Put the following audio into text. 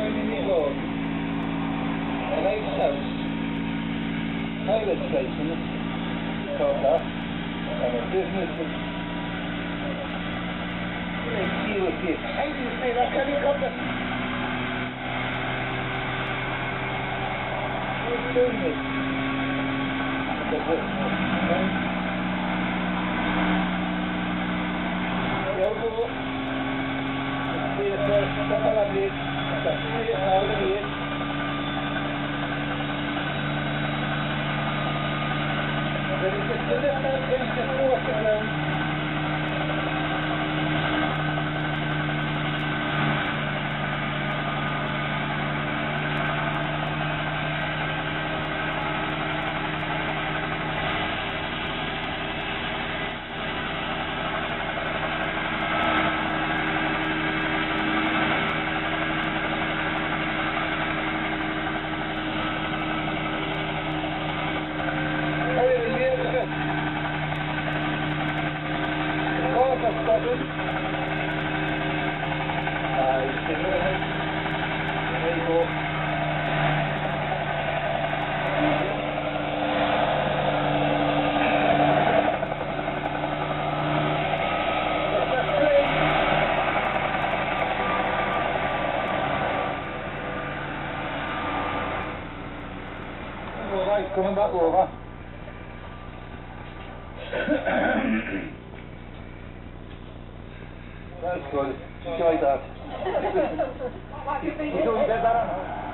The road. A nice house. Private place. Called. And a business is Let's see what it is. How do you say that helicopter? Who's doing it? The book. Yo, go. Sí, Right, coming back over. That's good. Enjoy that. You doing better?